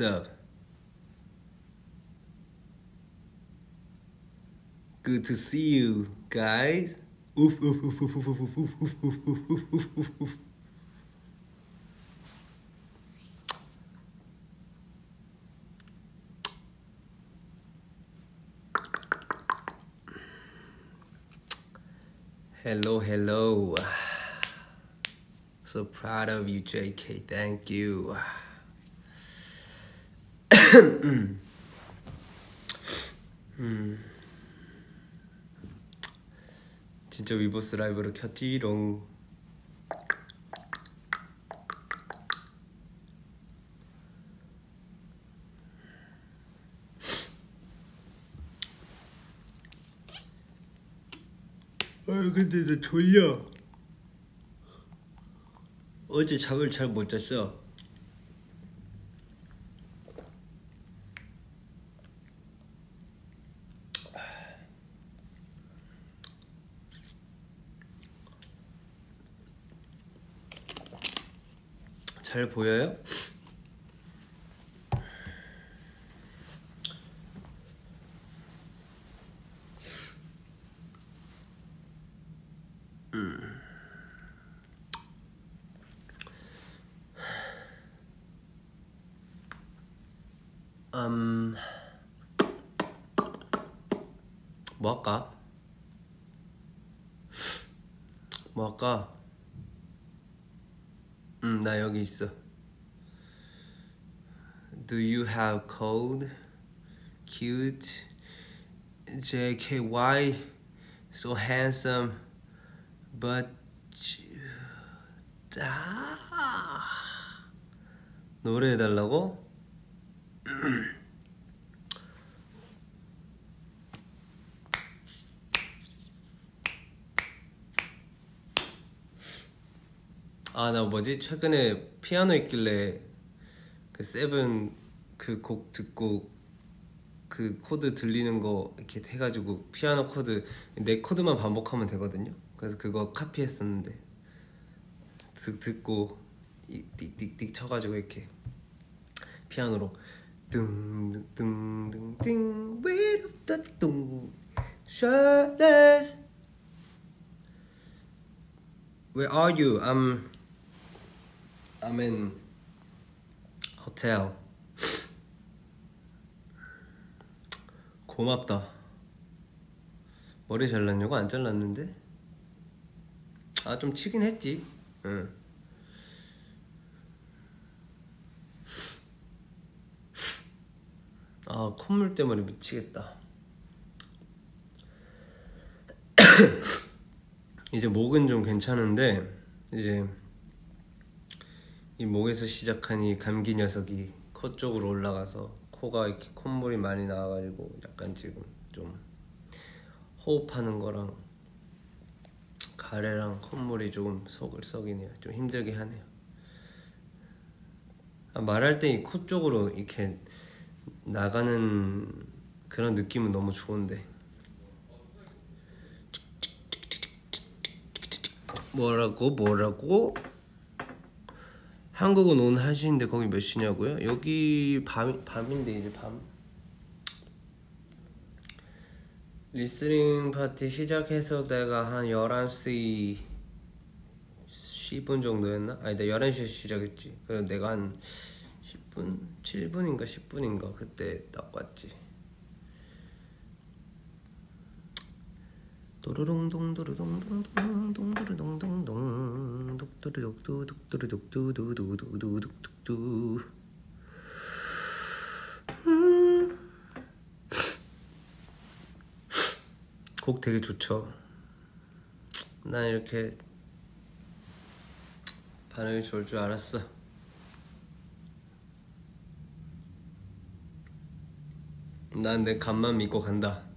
up? Good to see you guys. Oof, oof, oof, oof, oof, oof, oof, oof, oof, oof, oof, oof, oof. Hello, hello. So proud of you, JK. Thank you. 음. 진짜 위버스 라이브를 켰지롱. 아 근데 나 졸려. 어제 잠을 잘 못 잤어. 잘 보여요? 음, 뭐 할까? 뭐 할까? 음, 나 여기 있어. Do you have cold? Cute? JKY? So handsome. But. 아. 노래 해달라고? 아, 나 뭐지? 최근에 피아노 있길래 그 세븐 그 곡 듣고 그 코드 들리는 거 이렇게 해가지고 피아노 코드 네 코드만 반복하면 되거든요. 그래서 그거 카피했었는데 듣, 듣고 이 띡띡띡 쳐가지고 이렇게 피아노로 둥둥둥둥 Wait up the 둥 Shoulders Where are you? I'm I'm in hotel. 고맙다. 머리 잘랐냐고 안 잘랐는데? 아 좀 치긴 했지. 응. 아 콧물 때문에 미치겠다. 이제 목은 좀 괜찮은데 이제 이 목에서 시작한 이 감기 녀석이 코 쪽으로 올라가서 코가 이렇게 콧물이 많이 나와가지고 약간 지금 좀 호흡하는 거랑 가래랑 콧물이 조금 속을 썩이네요. 좀 힘들게 하네요. 아, 말할 때 이 코 쪽으로 이렇게 나가는 그런 느낌은 너무 좋은데 뭐라고 뭐라고 한국은 오늘 1시인데 거기 몇 시냐고요? 여기 밤, 밤인데 이제 밤 리스닝 파티 시작해서 내가 한 11시 10분 정도였나? 아니다 11시에 시작했지 그래서 내가 한 10분? 7분인가 10분인가 그때 딱 왔지 도르롱동 도르동동동 도르동동동. 독도르독두독도르독두두두두두둑두. 곡 되게 좋죠? 난 이렇게 반응이 좋을 줄 알았어. 난 내 감만 믿고 간다.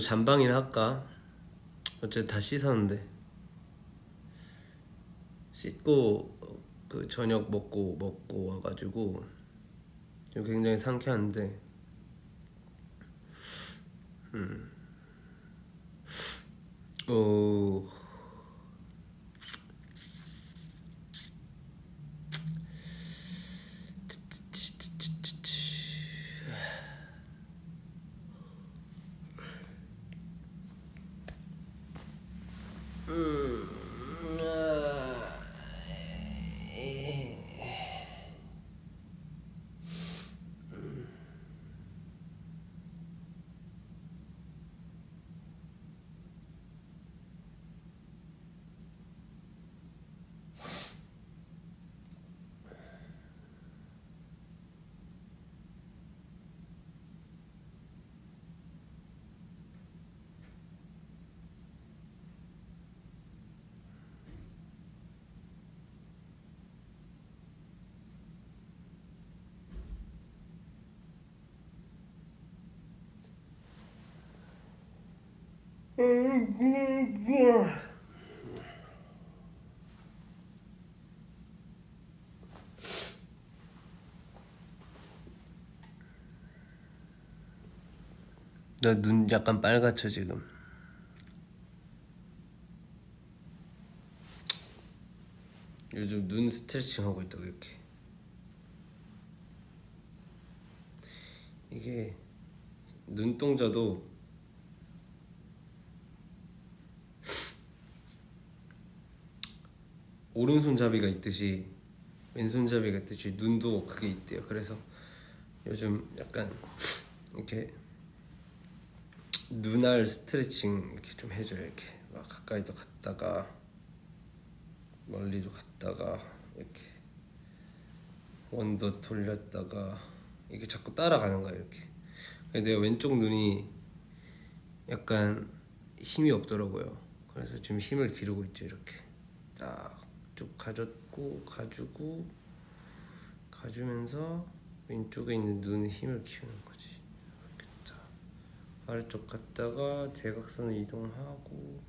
오늘도 잠방이나 할까? 어째 다 씻었는데 씻고 그 저녁 먹고 먹고 와가지고 굉장히 상쾌한데 음. 오 나눈 약간 빨갛죠 지금? 요즘 눈 스트레칭 하고 있다고 이렇게. 이게 눈동자도 오른손잡이가 있듯이 왼손잡이가 있듯이 눈도 그게 있대요. 그래서 요즘 약간 이렇게 눈알 스트레칭 이렇게 좀 해줘요. 이렇게 막 가까이도 갔다가 멀리도 갔다가 이렇게 원도 돌렸다가 이게 자꾸 따라가는 거야 이렇게. 근데 왼쪽 눈이 약간 힘이 없더라고요. 그래서 지금 힘을 기르고 있죠 이렇게 딱. 쭉 가졌고 가주고 가주면서 왼쪽에 있는 눈에 힘을 키우는 거지. 딱 아래쪽 갔다가 대각선을 이동하고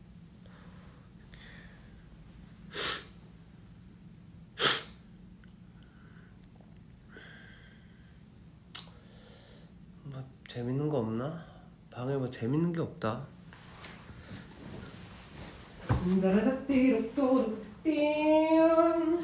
뭐 재밌는 거 없나? 방에 뭐 재밌는 게 없다. Damn.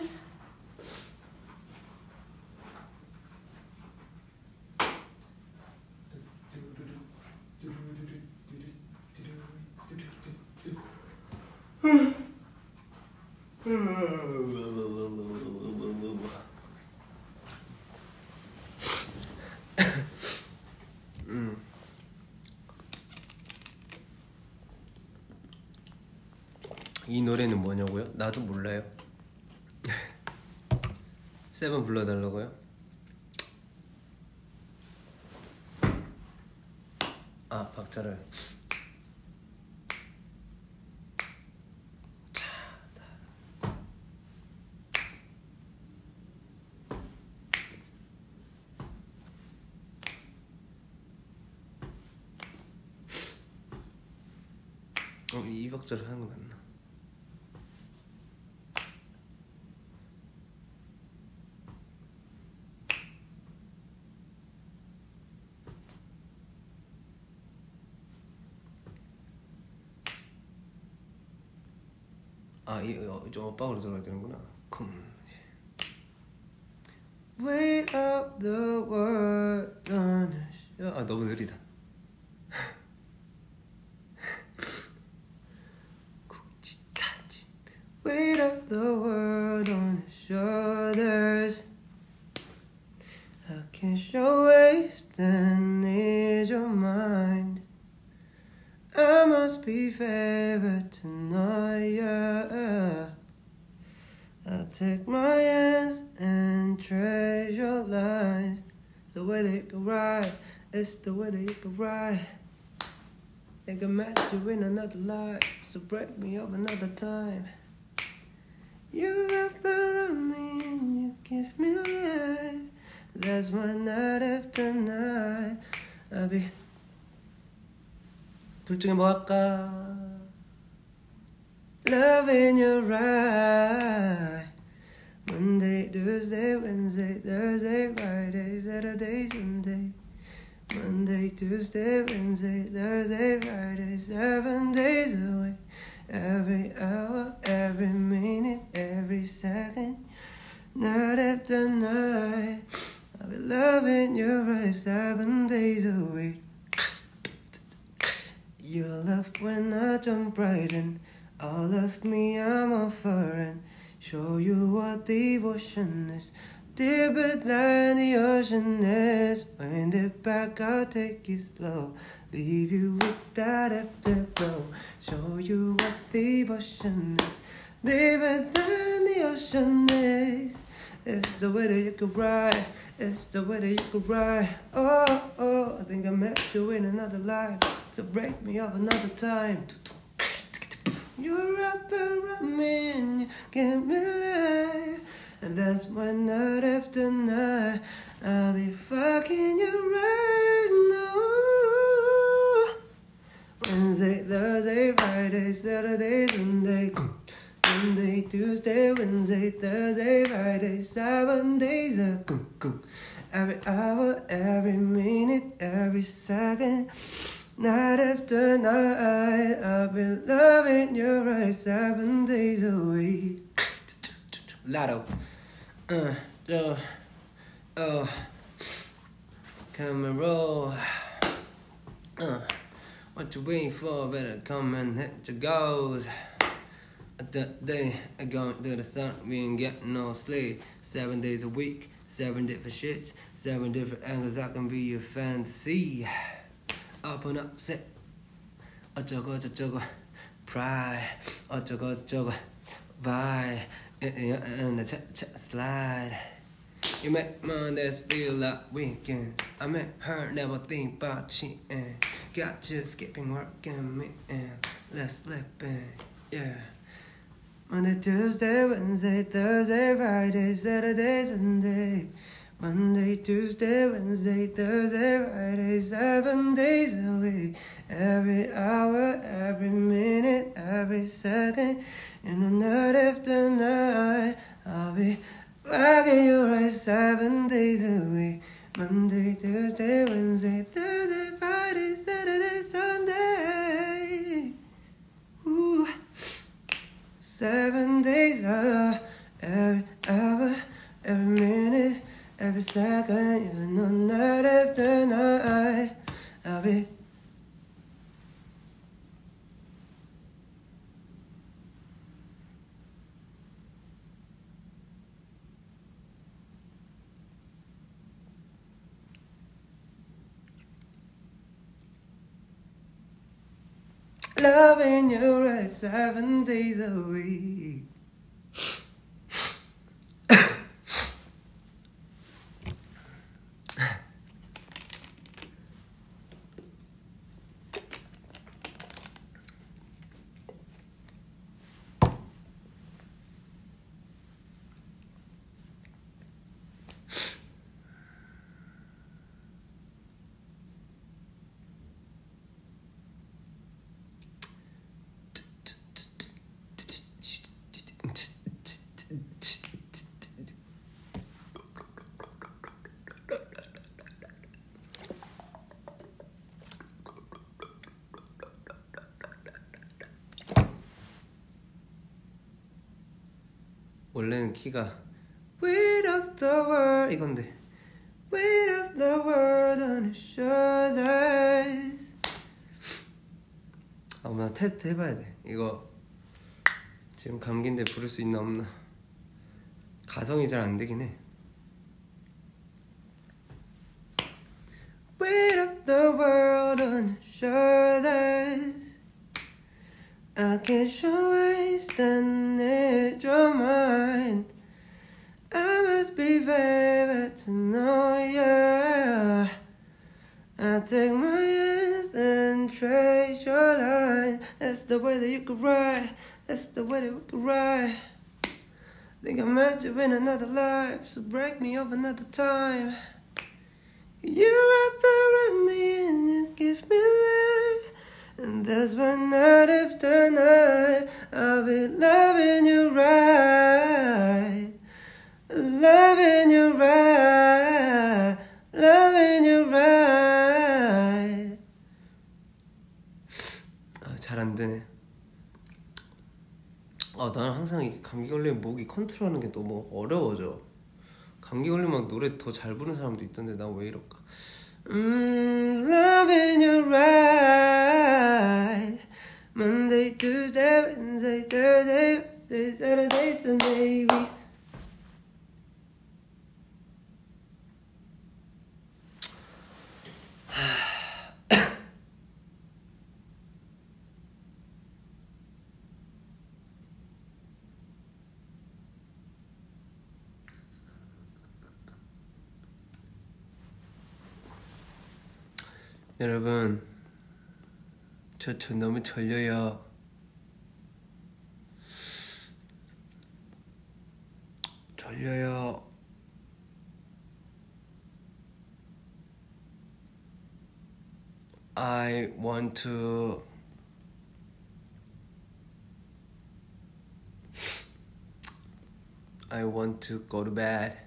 이 노래는 뭐냐고요? 나도 몰라요. 세븐 불러달라고요? 아 박자를 어, 이 박자를 하는 거 맞나? 아, 이, 어, 좀 엇박으로 들어가야 되는구나. 쿵. Weight of the world. 아, 너무 느리다. it's the way that you can ride. They can match you in another life, so break me up another time. You wrap around me and you give me life. That's my night after night. I'll be 둘 중에 뭐 할까? Love in your eye Monday, Tuesday, Wednesday, Thursday, Friday, Monday, Tuesday, Wednesday, Thursday, Friday, seven days away. Every hour, every minute, every second, night after night. I'll be loving you right seven days a week. Your love when I jump right in. All of me, I'm offering. Show you what devotion is. Deeper than the ocean is. Wind it back, I'll take you slow. Leave you with that afterglow. Show you what devotion is. Deeper than the ocean is. It's the way that you could ride. It's the way that you could ride. Oh, oh, I think I met you in another life. So break me up another time. You're up around me and you get me alive. And that's why night after night I'll be fucking you right now. Wednesday, Thursday, Friday, Saturday, Sunday. Monday, Tuesday, Wednesday, Thursday, Friday, seven days Every hour, bravado. Uh, oh, oh, come and roll. Uh, what you waiting for? Better come and hit your goals. Today I go to the sun, we ain't get no sleep. Seven days a week, seven different shits, seven different angles. I can be your fantasy. Up and up, set. Ochogo, ochogo, pride. Ochogo, ochogo, bye. Eh, eh, eh, and the chat chat slide. You make Mondays feel like weekends. I make her never think about cheating. Got you skipping work and meeting. Let's slip in, yeah. Monday, Tuesday, Wednesday, Thursday, Friday, Saturday, Sunday. Monday, Tuesday, Wednesday, Thursday, Friday, seven days a week. Every hour, every minute, every second. And the night after night, I'll be rocking you right seven days a week. Monday, Tuesday, Wednesday, Thursday, Friday, Saturday, Sunday. Ooh. Seven days, uh, every hour, every minute, every second, you know, night after night, I'll be. Loving you right seven days a week. 원래는 키가 Weight of the world 이건데 Weight of the world on your shoulders 아, 나 테스트 해봐야 돼 이거 지금 감기인데 부를 수 있나 없나 가성이 잘 안 되긴 해 Weight of the world on your shoulders I can't show waste and need your mind. I must be very to know you. I take my hands and trace your line. That's the way that you could ride. That's the way that we could ride. Think I met you in another life, so break me up another time. You wrap around me and you give me life. And that's why night after night I'll be loving you right, loving you right, loving you right. 아, 잘안 되네. 아, 나는 항상 이 감기 걸리면 목이 컨트롤하는 게 너무 어려워져. 감기 걸리면 노래 더 잘 부르는 사람도 있던데 나 왜 이럴까? 음, loving you right. Monday, Tuesday, Wednesday, Thursday, Thursday, Saturday, Sunday. 여러분, 저, 저 너무 졸려요. 졸려요. I want to I want to go to bed.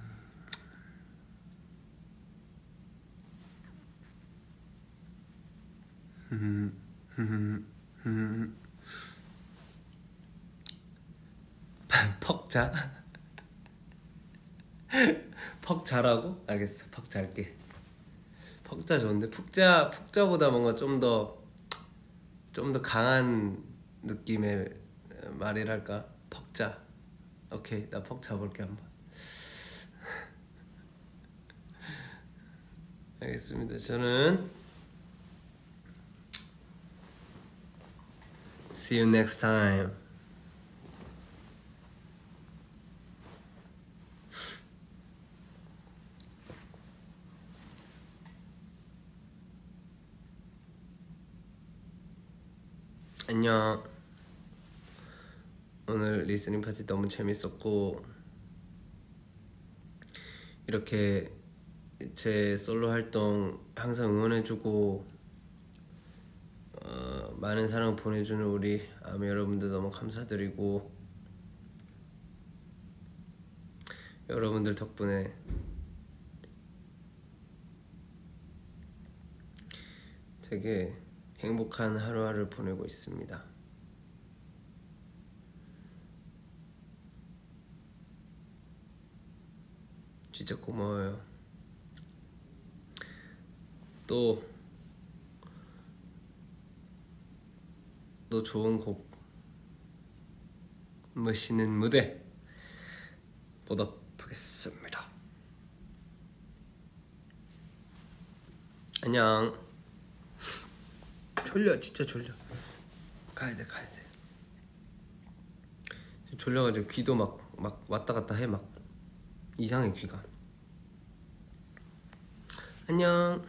퍽자? 퍽 자라고? 알겠어. 퍽 잘게. 퍽자 좋은데? 푹자 푹자보다 뭔가 좀 더 좀 더 강한 느낌의 말이랄까? 퍽자. 오케이. 나 퍽자 볼게 한번. 알겠습니다. 저는 See you next time 안녕. 오늘 리스닝 파티 너무 재밌었고 이렇게 제 솔로 활동 항상 응원해주고 어, 많은 사랑 보내주는 우리 아미 여러분들 너무 감사드리고 여러분들 덕분에 되게 행복한 하루하루 보내고 있습니다. 진짜 고마워요. 또, 또 좋은 곡, 멋있는 무대 보도록 하겠습니다. 안녕. 졸려 진짜 졸려. 가야 돼 가야 돼. 지금 졸려가지고 귀도 막 막 왔다 갔다 해 막. 이상해 귀가. 안녕